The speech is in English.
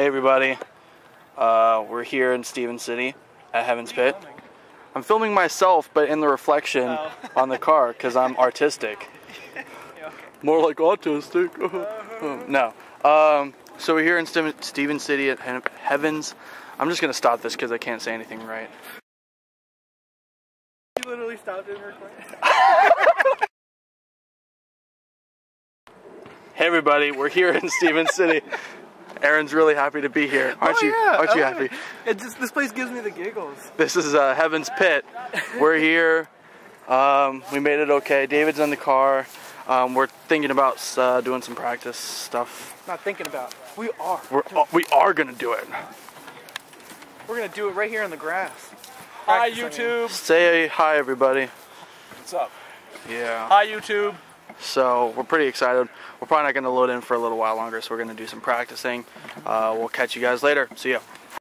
Hey everybody, uh, we're here in Stephen City at Heaven's Pit. I'm filming myself, but in the reflection Oh. on the car because I'm artistic. More like autistic. no. Um, so we're here in Steven Stephen City at He- Heavens. I'm just gonna stop this because I can't say anything right. You literally stopped recording. Hey everybody, we're here in Stephen City. Aaron's really happy to be here. Aren't Oh, you? yeah. Aren't you Oh, happy? It just this place gives me the giggles. This is uh, Heaven's Pit. We're here. Um, we made it okay. David's in the car. Um, we're thinking about uh, doing some practice stuff. Not thinking about. We are. We're uh, we are gonna do it. We're gonna do it right here in the grass. Hi Practicing YouTube. Say hi, everybody. What's up? Yeah. Hi YouTube. So we're pretty excited. We're probably not gonna load in for a little while longer, so we're gonna do some practicing. Uh, we'll catch you guys later. See ya.